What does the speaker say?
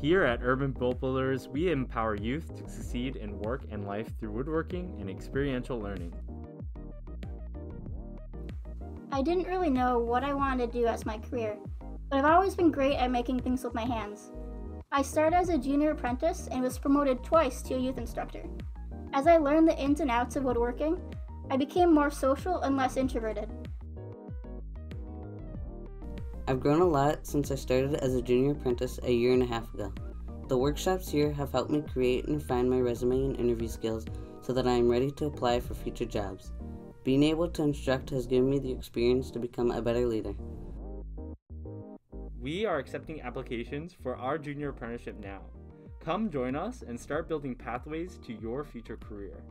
Here at Urban Boatbuilders, we empower youth to succeed in work and life through woodworking and experiential learning. I didn't really know what I wanted to do as my career, but I've always been great at making things with my hands. I started as a junior apprentice and was promoted twice to a youth instructor. As I learned the ins and outs of woodworking, I became more social and less introverted. I've grown a lot since I started as a junior apprentice a year and a half ago. The workshops here have helped me create and refine my resume and interview skills so that I am ready to apply for future jobs. Being able to instruct has given me the experience to become a better leader. We are accepting applications for our junior apprenticeship now. Come join us and start building pathways to your future career.